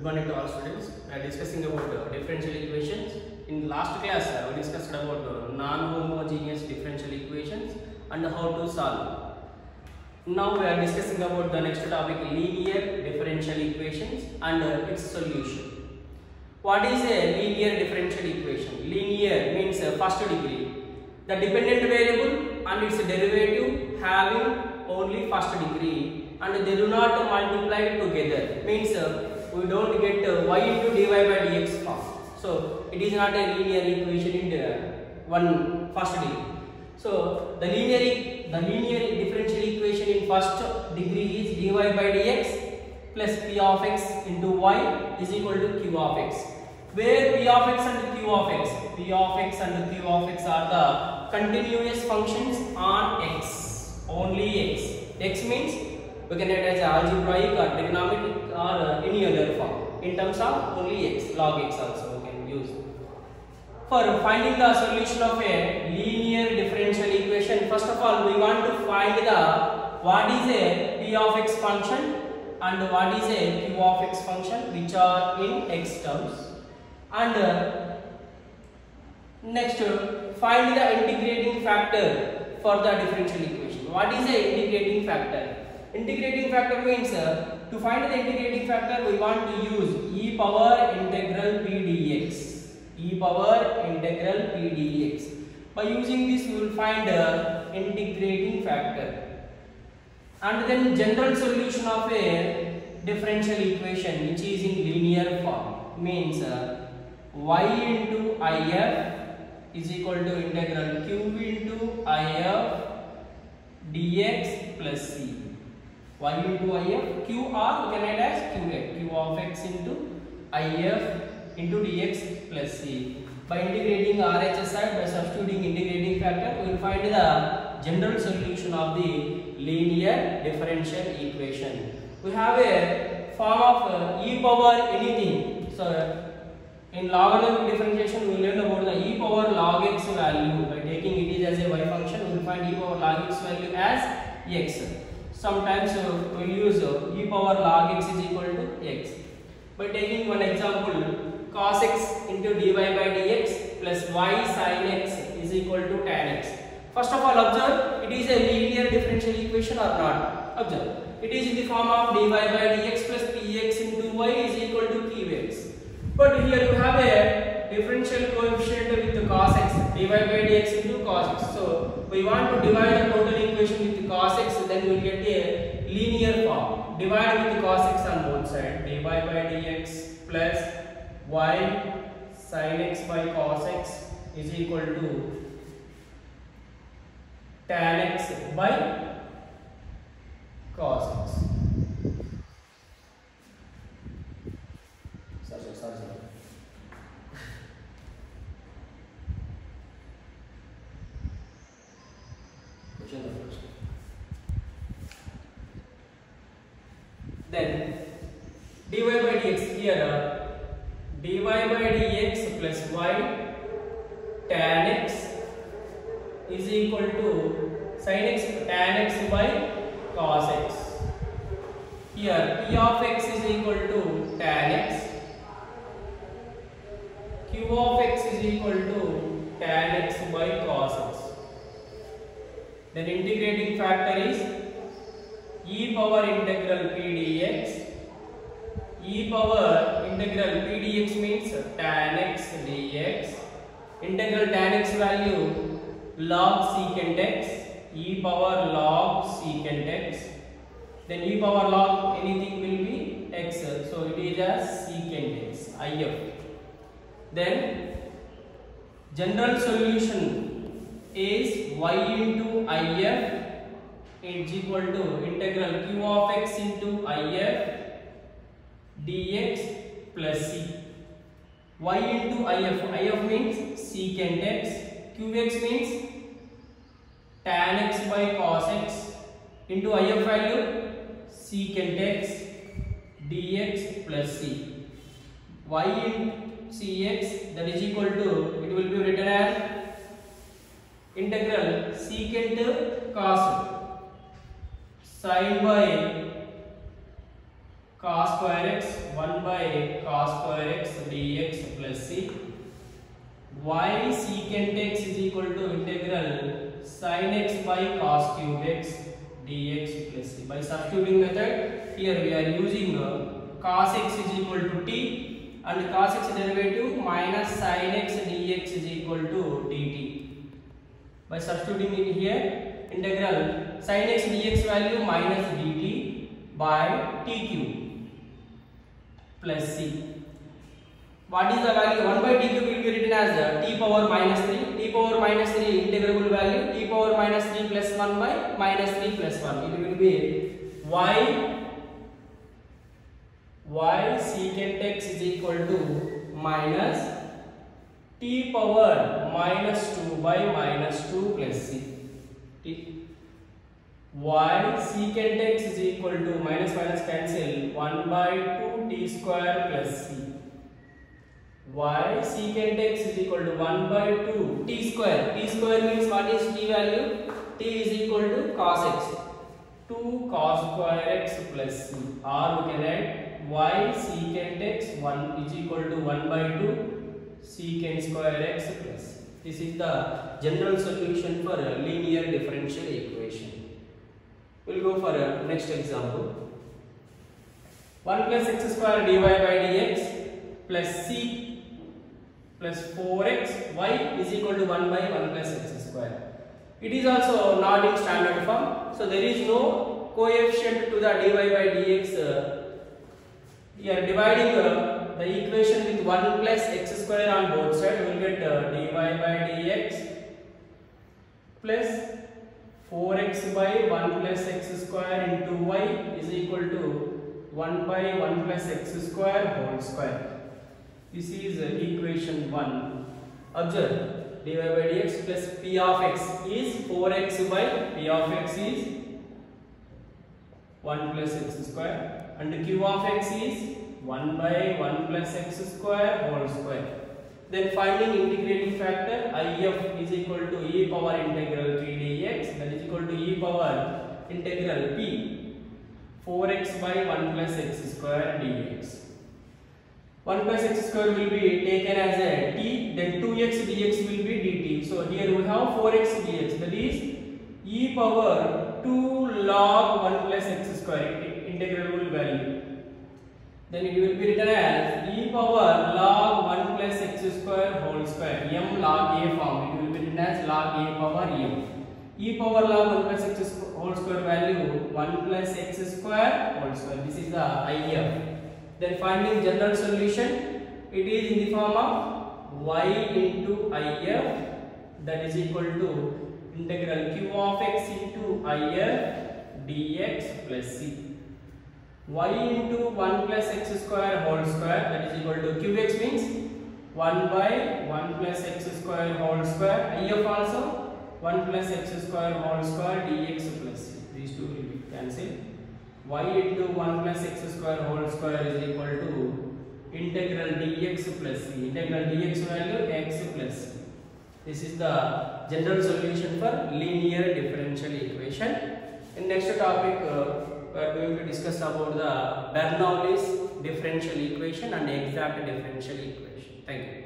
Good morning to all students. We are discussing about uh, differential equations. In last class, uh, we discussed about uh, non-homogeneous differential equations and how to solve. Now we are discussing about the next topic, linear differential equations and uh, its solution. What is a linear differential equation? Linear means uh, first degree. The dependent variable and its derivative having only first degree and they do not multiply together means we don't get uh, y into dy by dx form. So it is not a linear equation in the one first degree. So the linear the linear differential equation in first degree is dy by dx plus p of x into y is equal to q of x. Where p of x and q of x, p of x and q of x are the continuous functions on x, only x. x means we can write as algebraic or trigonometric or uh, any other form in terms of only x, log x also we can use. For finding the solution of a linear differential equation, first of all we want to find the what is a p of x function and what is a q of x function which are in x terms and uh, next uh, find the integrating factor for the differential equation. What is a integrating factor? Integrating factor means uh, to find the integrating factor we want to use e power integral p dx. e power integral p dx. By using this we will find uh, integrating factor. And then general solution of a differential equation which is in linear form means uh, y into if is equal to integral q into if dx plus c. y into if q or we can write as qx q of x into if into dx plus c. By integrating RHS side by substituting integrating factor we will find the general solution of the linear differential equation. We have a form of uh, e power anything. So in logarithmic differentiation, we learn about the e power log x value. By taking it as a y function, we will find e power log x value as x. Sometimes uh, we use uh, e power log x is equal to x. By taking one example, cos x into dy by dx plus y sin x is equal to tan x. First of all, observe it is a linear differential equation or not. Observe it is in the form of dy by dx plus px into y is equal to qx. But here you have a differential coefficient with the cos x, dy by dx into cos x. So we want to divide the total equation with the cos x, then we will get a linear form. Divide with the cos x on both sides, dy by dx plus y sin x by cos x is equal to tan x by cos x. Then dy by dx here dy by dx plus y tan x is equal to sin x tan x by cos x. Here p of x is equal to tan x q of x is equal to tan x by cos x. Then integrating factor is e power integral p dx. e power integral p dx means tan x dx. Integral tan x value log secant x. e power log secant x. Then e power log anything will be x. So it is as secant x. if. Then general solution is y into if is equal to integral q of x into if dx plus c. y into if, if means secant x, qx means tan x by cos x into if value secant x dx plus c. y into cx that is equal to it will be written as integral secant cos sin by cos square x 1 by cos square x dx plus c y secant x is equal to integral sin x by cos cube x dx plus c by substituting method here we are using uh, cos x is equal to t and cos x derivative minus sin x dx is equal to dt by substituting in here integral sin x dx value minus dt by t cube plus c. What is the value? 1 by t cube will be written as uh, t power minus 3. t power minus 3 integrable value. t power minus 3 plus 1 by minus 3 plus 1. It will be y y secant x is equal to minus t power minus 2 by minus 2 plus c. T y secant x is equal to minus minus cancel 1 by 2 t square plus c y secant x is equal to 1 by 2 t square t square means what is t value t is equal to cos x 2 cos square x plus c or we can write y secant x 1 is equal to 1 by 2 secant square x plus c. this is the general solution for linear differential We'll go for a next example. 1 plus x square dy by dx plus c plus 4x y is equal to 1 by 1 plus x square. It is also not in standard form. So there is no coefficient to the dy by dx. Uh, we are dividing uh, the equation with 1 plus x square on both sides. We will get uh, dy by dx plus 4x by 1 plus x square into y is equal to 1 by 1 plus x square whole square. This is uh, equation 1. Observe dy by dx plus p of x is 4x by p of x is 1 plus x square and q of x is 1 by 1 plus x square whole square. Then finding integrating factor if is equal to e power integral 3 dx that is equal to e power integral p 4x by 1 plus x square dx. 1 plus x square will be taken as a t then 2x dx will be dt. So here we have 4x dx that is e power 2 log 1 plus x square integrable value then it will be written as e power log 1 plus x square whole square. M log a form. It will be written as log a power m e power log 1 plus x square whole square value. 1 plus x square whole square. This is the if then finding general solution. It is in the form of y into if that is equal to integral q of x into if dx plus c. Y into 1 plus x square whole square. That is equal to qx means 1 by 1 plus x square whole square if also 1 plus x square whole square dx plus. These two will be cancelled. Y into 1 plus x square whole square is equal to integral dx plus. C integral dx value x plus. C this is the general solution for linear differential equation. In next topic uh, we are going to discuss about the Bernoulli's differential equation and exact differential equation. Thank you.